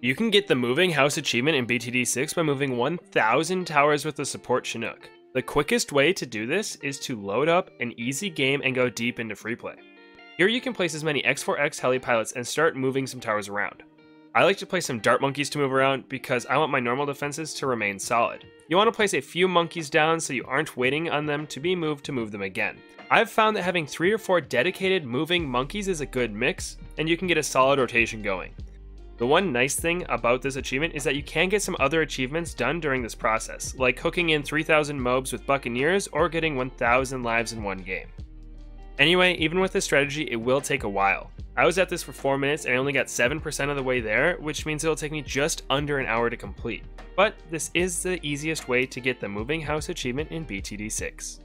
You can get the Moving House achievement in BTD6 by moving 1000 towers with the support Chinook. The quickest way to do this is to load up an easy game and go deep into free play. Here you can place as many X4X heli pilots and start moving some towers around. I like to place some dart monkeys to move around because I want my normal defenses to remain solid. You want to place a few monkeys down so you aren't waiting on them to be moved to move them again. I've found that having 3 or 4 dedicated moving monkeys is a good mix, and you can get a solid rotation going. The one nice thing about this achievement is that you can get some other achievements done during this process, like hooking in 3000 MOABs with Buccaneers or getting 1000 lives in one game. Anyway, even with this strategy, it will take a while. I was at this for 4 minutes and I only got 7% of the way there, which means it'll take me just under an hour to complete. But this is the easiest way to get the Moving House achievement in BTD 6.